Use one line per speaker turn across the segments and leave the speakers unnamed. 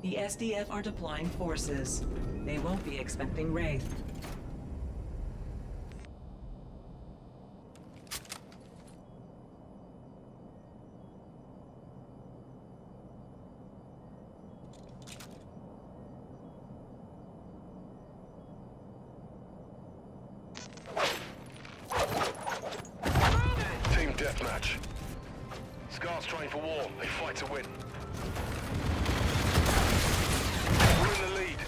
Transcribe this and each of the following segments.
The SDF are deploying forces. They won't be expecting Wraith.
Team deathmatch. Scars train for war. They fight to win. The lead.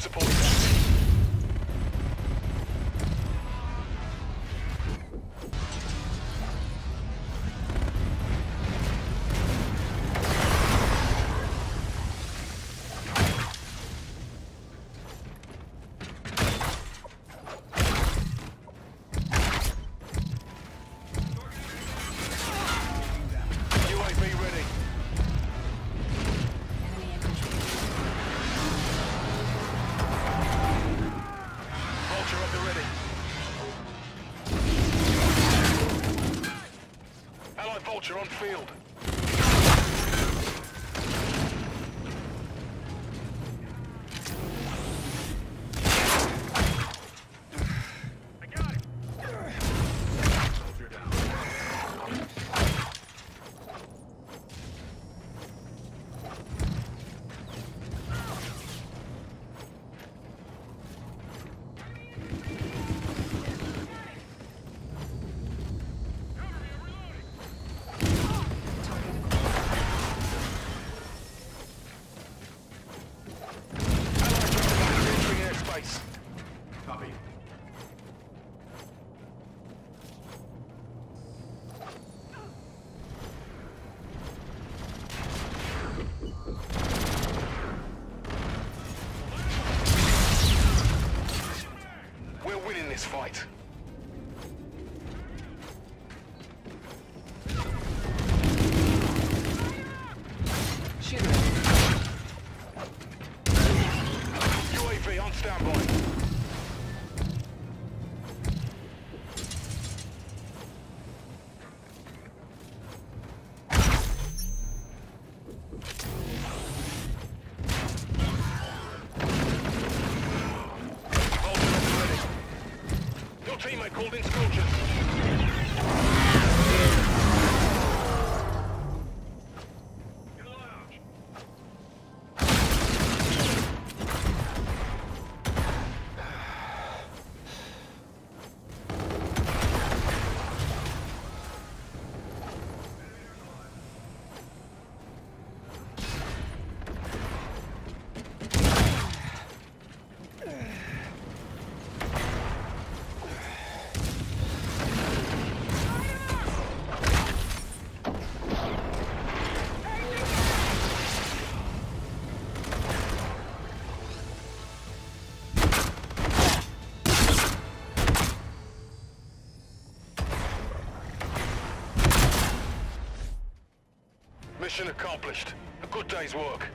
Support. Vulture
on field.
This fight. Mission accomplished. A good day's work.